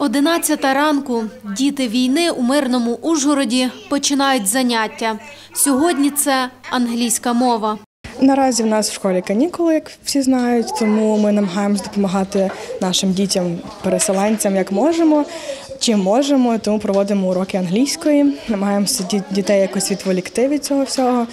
Одинадцята ранку. Діти війни у мирному Ужгороді починають заняття. Сьогодні це англійська мова. Наразі в нас в школі канікули, як всі знають, тому ми намагаємось допомагати нашим дітям, переселенцям як можемо, чим можемо. Тому проводимо уроки англійської, намагаємося дітей якось відволікти від цього всього,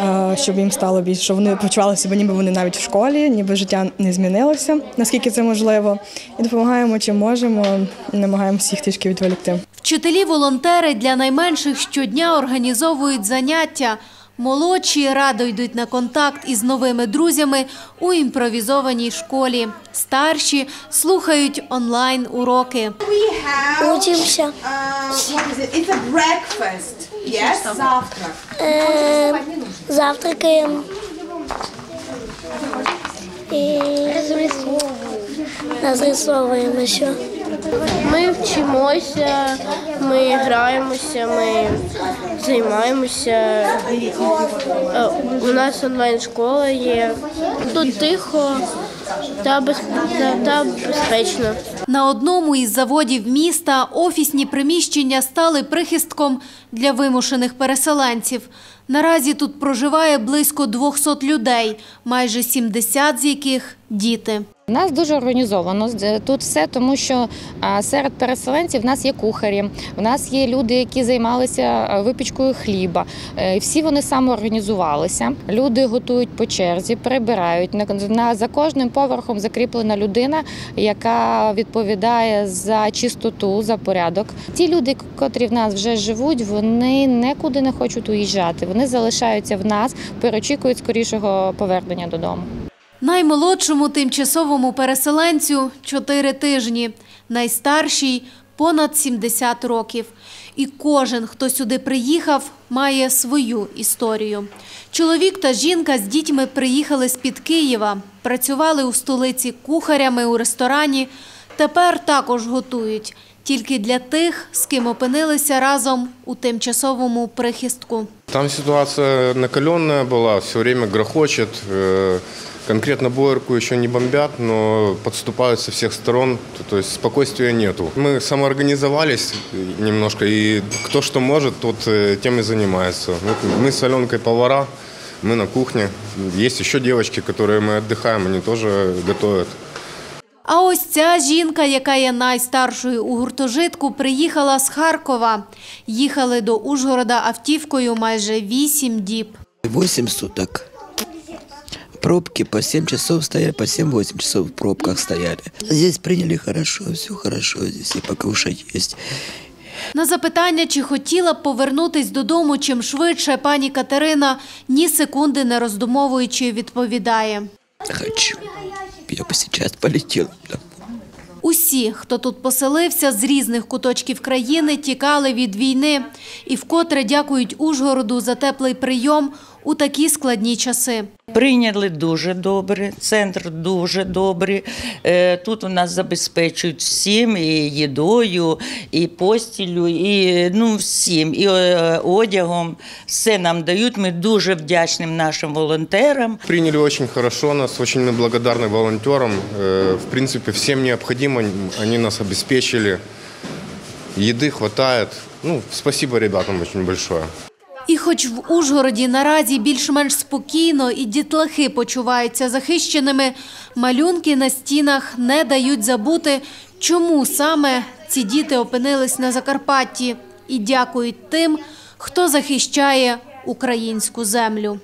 е, щоб їм стало більше, щоб вони почували себе, ніби вони навіть в школі, ніби життя не змінилося, наскільки це можливо. І допомагаємо чим можемо, намагаємося їх трішки відволікти. Вчителі-волонтери для найменших щодня організовують заняття. Молодші радо йдуть на контакт із новими друзями у імпровізованій школі. Старші слухають онлайн-уроки. Учимся. Uh, what is it? It's a breakfast. Yes, завтрак. Е, завтракаємо. І розрисовуємо. Ми вчимося, ми граємося, ми займаємося. Е, У нас онлайн-школа є. Тут тихо та, без... та, та безпечно. На одному із заводів міста офісні приміщення стали прихистком для вимушених переселенців. Наразі тут проживає близько 200 людей, майже 70 з яких – діти. У нас дуже організовано тут все, тому що серед переселенців в нас є кухарі, в нас є люди, які займалися випічкою хліба. Е, Всі вони самоорганізувалися. Люди готують по черзі, прибирають. За кожним поверхом закріплена людина, яка відповідає за чистоту, за порядок. Ті люди, котрі в нас вже живуть, вони нікуди не хочуть уїжджати. Вони залишаються в нас, переочікують скорішого повернення додому. Наймолодшому тимчасовому переселенцю – 4 тижні, найстаршій – понад 70 років. І кожен, хто сюди приїхав, має свою історію. Чоловік та жінка з дітьми приїхали з-під Києва, працювали у столиці кухарями у ресторані, тепер також готують. Тільки для тих, з ким опинилися разом у тимчасовому прихистку. Там ситуация накаленная была, все время грохочет. Э, Конкретно Боярку еще не бомбят, но подступают со всех сторон, то- то есть спокойствия нету. Мы самоорганизовались немножко, и кто что может, тот э, тем и занимается. Вот мы с Аленкой повара, мы на кухне. Есть еще девочки, которые мы отдыхаем, они тоже готовят. А ось ця жінка, яка є найстаршою у гуртожитку, приїхала з Харкова. Їхали до Ужгорода автівкою майже вісім діб. 8 суток. Пробки по 7 часов стояли, по 7-8 часов в пробках стояли. Здесь приняли хорошо, все хорошо здесь, и покушать есть. На запитання, чи хотіла б повернутись додому чим швидше, пані Катерина ні секунди не роздумовуючи відповідає. Хочу. Я бы сейчас полетел. Усі, хто тут поселився з різних куточків країни, тікали від війни і вкотре дякують Ужгороду за теплий прийом у такі складні часи. Прийняли дуже добре, центр дуже добрий. Е, Тут у нас забезпечують всім і їдою, і постілю, і ну всім, і е, одягом. Все нам дають. Ми дуже вдячні нашим волонтерам. Приняли очень хорошо нас, очень мы благодарны волонтерам. Э, В принципе, всем необходимо, они нас обеспечили. Еды хватает. Ну, спасибо ребятам очень большое. І хоч в Ужгороді наразі більш-менш спокійно і дітлахи почуваються захищеними, малюнки на стінах не дають забути, чому саме ці діти опинились на Закарпатті і дякують тим, хто захищає українську землю.